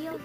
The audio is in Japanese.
しよう